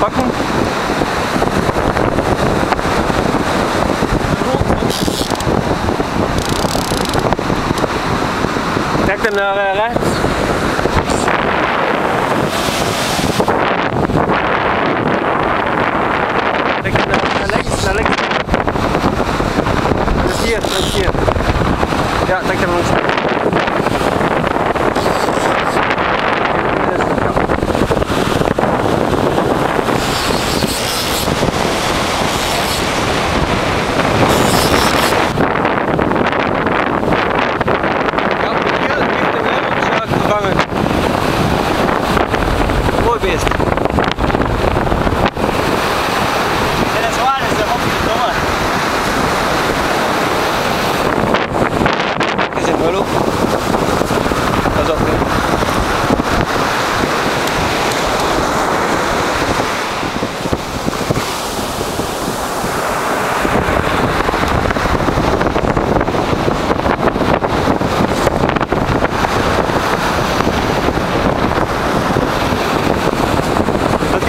pakken. Trek naar uh, rechts. Trek naar, naar links, naar links. Is hier, hier. Ja, trek hem langs. Ja, coming.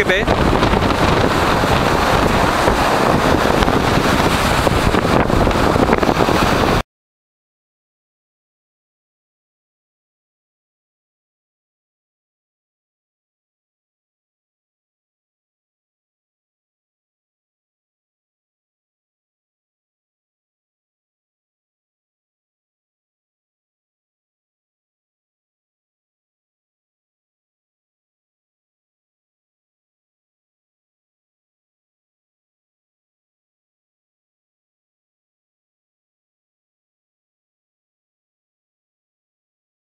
मौके पे